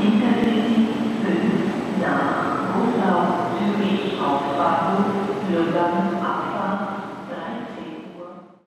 Intercity 5 nach Großau, Zürich, Hauptbahnhof, Nürnberg,